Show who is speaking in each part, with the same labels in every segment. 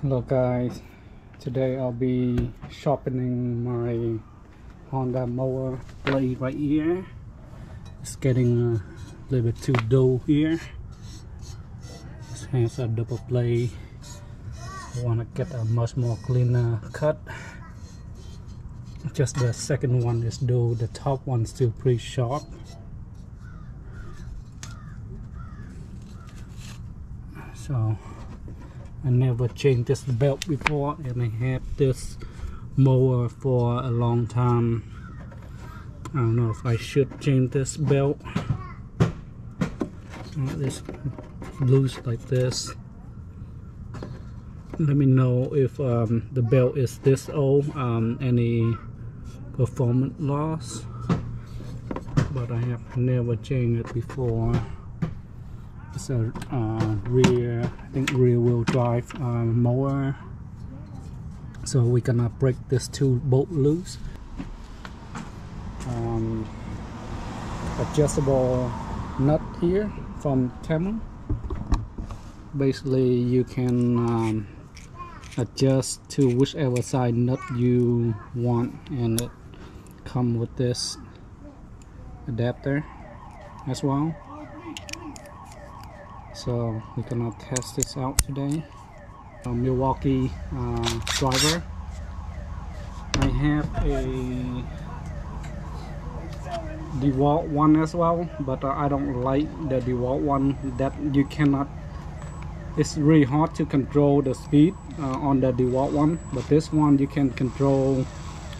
Speaker 1: Hello guys, today I'll be sharpening my Honda mower blade right here. It's getting a little bit too dull here. This has a double blade. I want to get a much more cleaner cut. Just the second one is dull, the top one's still pretty sharp. So I never changed this belt before and I had this mower for a long time. I don't know if I should change this belt. Uh, this loose like this. Let me know if um, the belt is this old um, any performance loss. But I have never changed it before it's a uh, rear I think rear wheel drive uh, mower. So we're gonna break this two bolt loose. Um, adjustable nut here from Temu. Basically you can um, adjust to whichever side nut you want and it come with this adapter as well so we're gonna test this out today. A Milwaukee uh, driver. I have a DeWalt one as well but uh, I don't like the DeWalt one. That you cannot it's really hard to control the speed uh, on the DeWalt one but this one you can control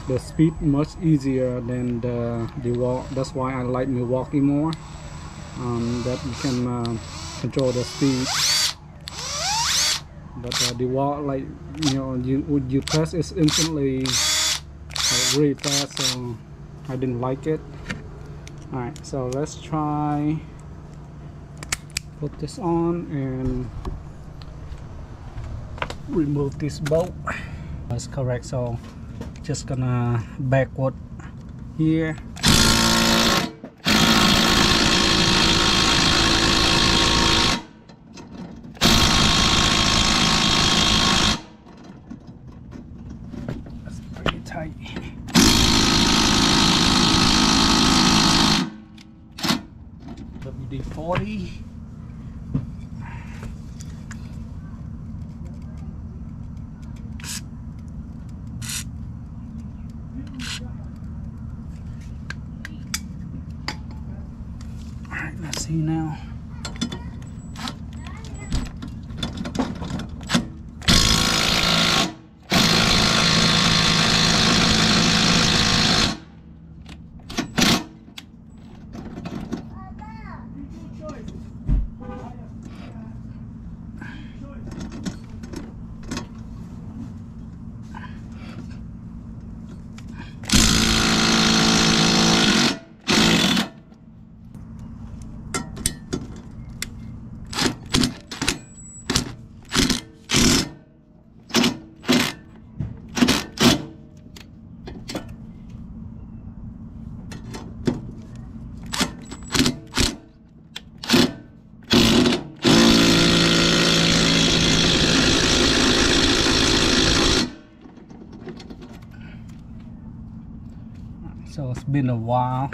Speaker 1: the speed much easier than the DeWalt. That's why I like Milwaukee more. Um, that you can uh, control the speed. But uh, DeWalt like you know you would you press it instantly like, really fast so I didn't like it. Alright so let's try put this on and remove this bolt. That's correct so just gonna backward here tight. WD-40 Alright, let's see now. so it's been a while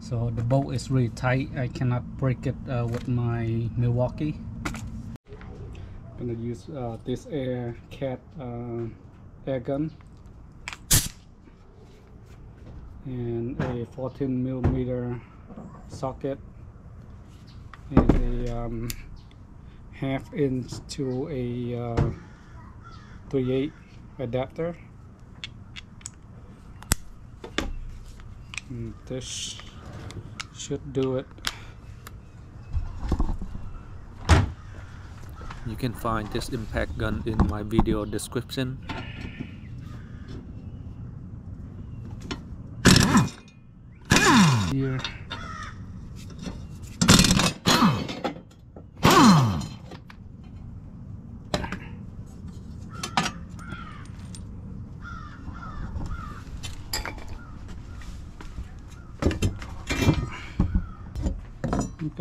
Speaker 1: so the bolt is really tight. I cannot break it uh, with my Milwaukee. I'm gonna use uh, this air cat uh, air gun. And a 14 millimeter socket. And a um, half inch to a uh, 3/8 adapter and this should do it
Speaker 2: You can find this impact gun in my video description.
Speaker 1: here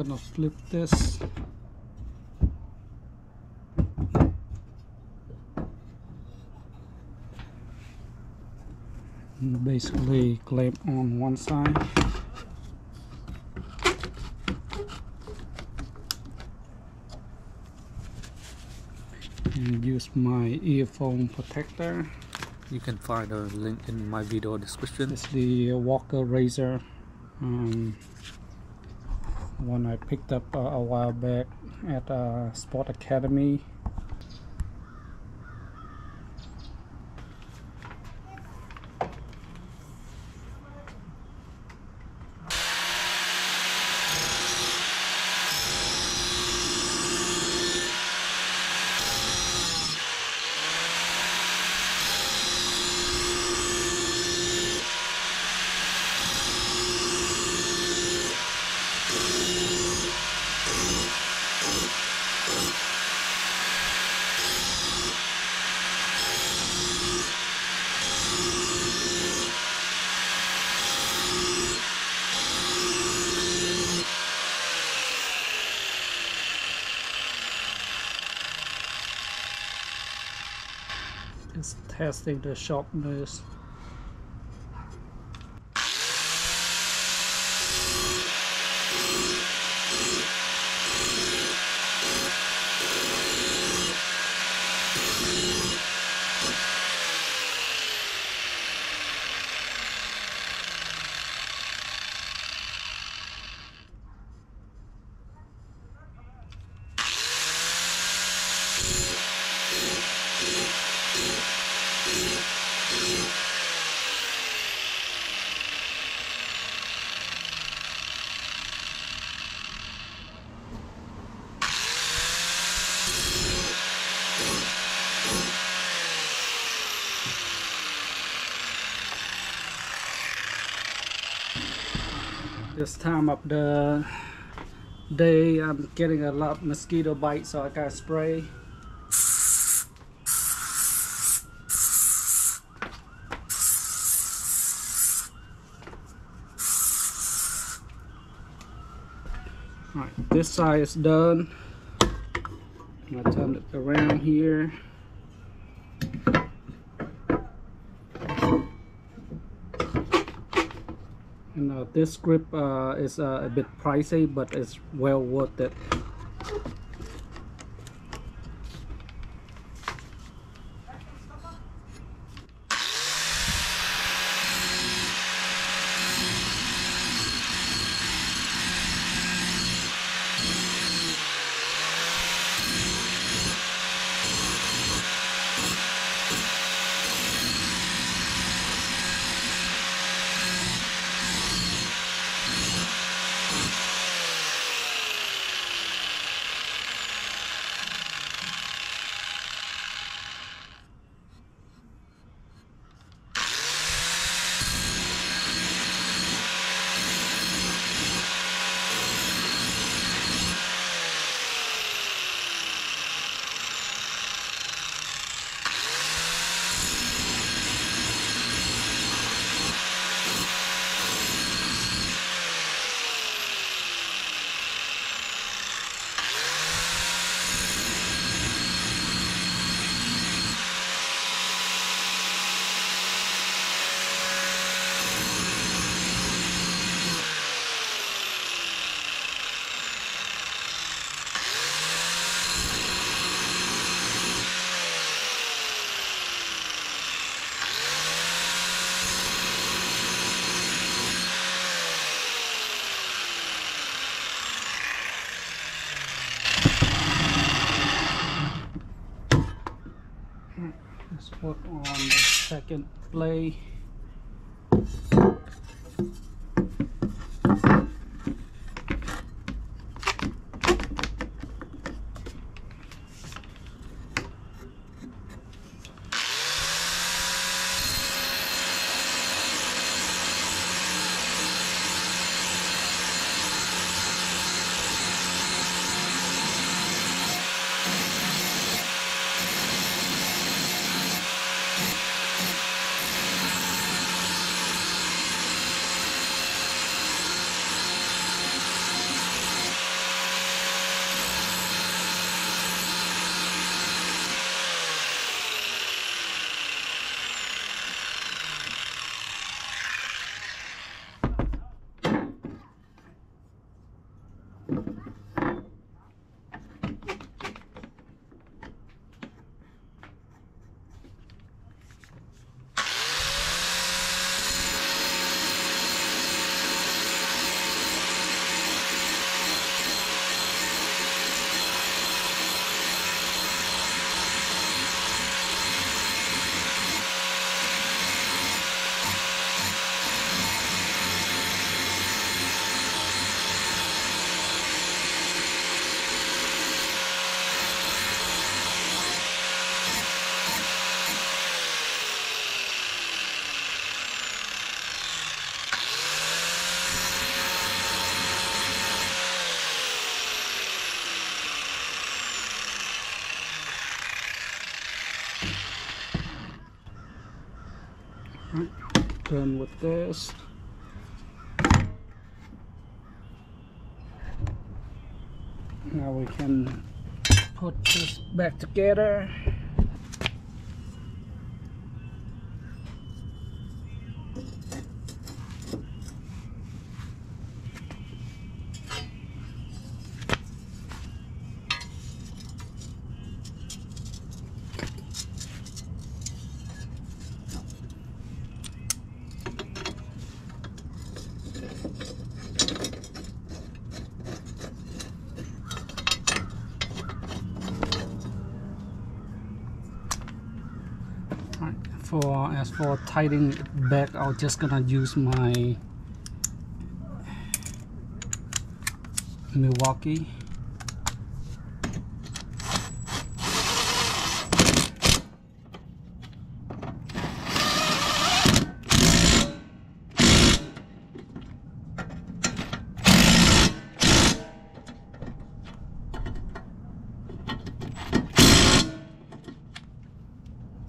Speaker 1: gonna flip this? And basically clamp on one side. And use my earphone protector.
Speaker 2: You can find a link in my video description.
Speaker 1: It's the Walker Razor um, one I picked up uh, a while back at uh, Sport Academy It's testing the sharpness. This time of the day I'm getting a lot of mosquito bites so I got spray. Alright, this side is done. I'm gonna turn it around here. And uh, this grip uh, is uh, a bit pricey, but it's well worth it. Let's work on the second play. With this. Now we can put this back together. Right, for as for tightening it back I'm just gonna use my Milwaukee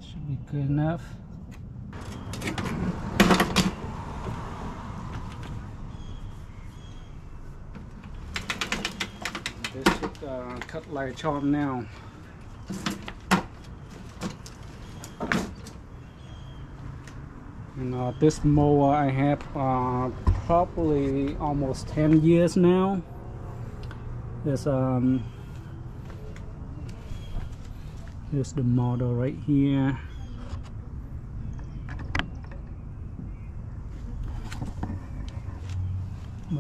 Speaker 1: should be good enough this should cut like a charm now. And uh, this mower I have uh, probably almost 10 years now. It's um here's the model right here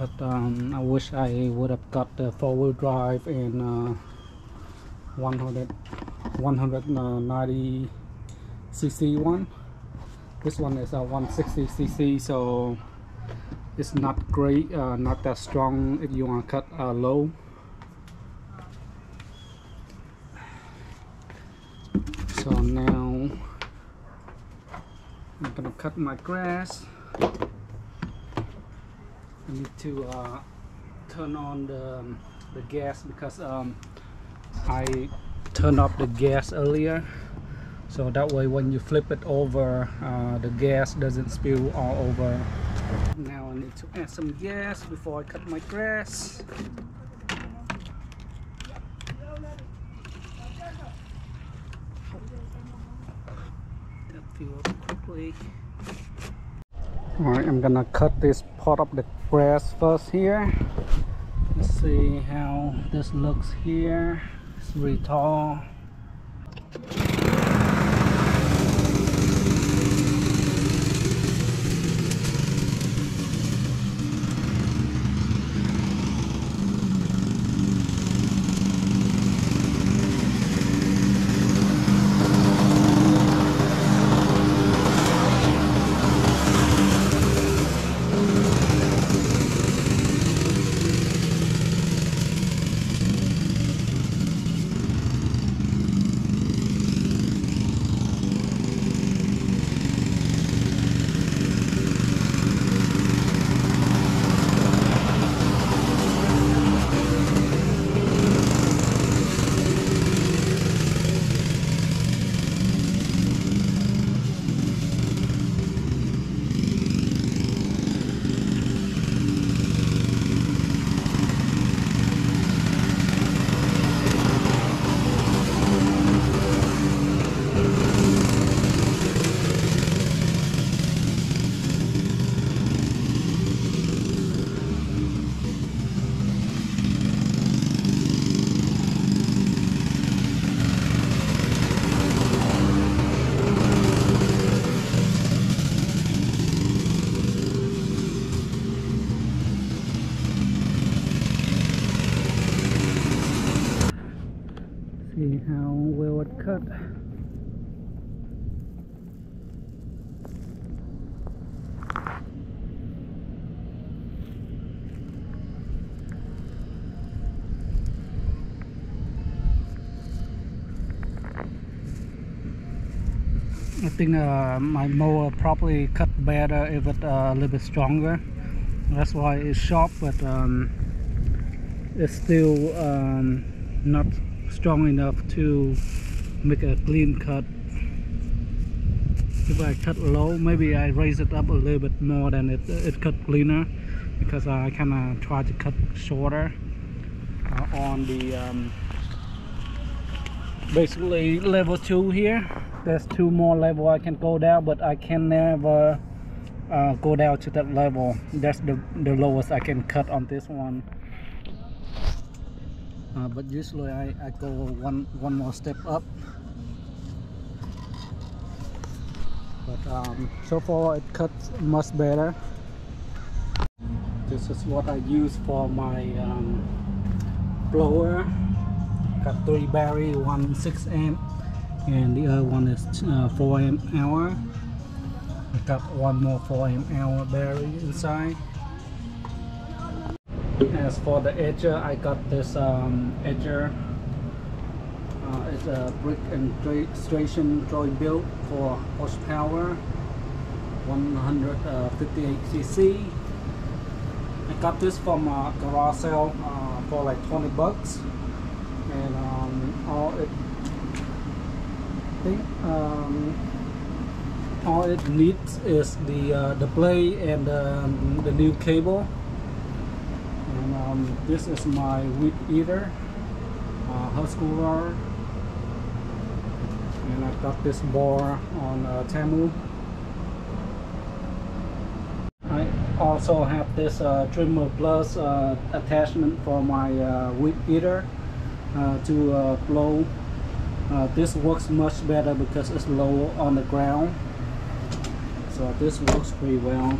Speaker 1: but um, I wish I would have got the four-wheel drive and uh, 100 190 cc one. This one is a 160 cc so it's not great uh, not that strong if you want to cut uh, low. So now I'm gonna cut my grass I need to uh, turn on the, the gas because um, I turned off the gas earlier. So that way when you flip it over uh, the gas doesn't spill all over. Now I need to add some gas before I cut my grass. That quickly Alright, I'm gonna cut this part of the grass first here. Let's see how this looks here. It's really tall. See how well it cut. I think uh, my mower probably cut better if it uh, a little bit stronger. That's why it's sharp, but um, it's still um, not strong enough to make a clean cut. If I cut low maybe I raise it up a little bit more than it it cut cleaner because I kind of try to cut shorter uh, on the um, basically level 2 here. There's two more level I can go down but I can never uh, go down to that level. That's the, the lowest I can cut on this one uh, but usually I, I go one one more step up. But um, so far it cuts much better. This is what I use for my um, blower. Got three battery one 6 amp and the other one is uh, 4 amp hour. I got one more 4 amp hour battery inside as four the edger I got this um, edger uh, it's a Briggs and Stratton joy built for horsepower 158cc I got this from a garage sale uh, for like 20 bucks. And um, all it I think um, all it needs is the uh, the blade and um, the new cable um, this is my weed eater uh, and I've got this bar on uh, Temu I also have this uh, trimmer plus uh, attachment for my uh, weed eater uh, to uh, blow. Uh, this works much better because it's low on the ground. So this works pretty well